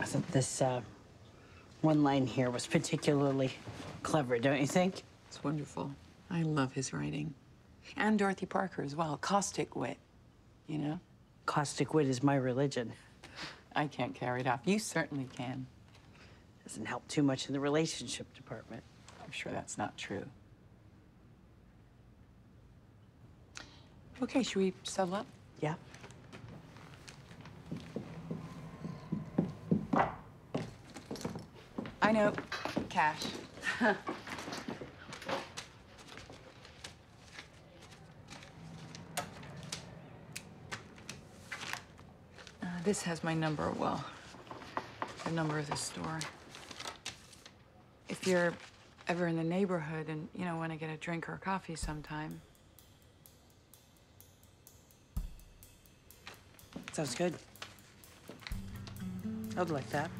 I thought this uh, one line here was particularly clever, don't you think? It's wonderful. I love his writing. And Dorothy Parker as well. Caustic wit, you know? Caustic wit is my religion. I can't carry it off. You certainly can. Doesn't help too much in the relationship department. I'm sure that's not true. Okay, should we settle up? Yeah? I know. Cash. Uh, this has my number, well, the number of the store. If you're ever in the neighborhood and, you know, want to get a drink or coffee sometime, Sounds good. I'd like that.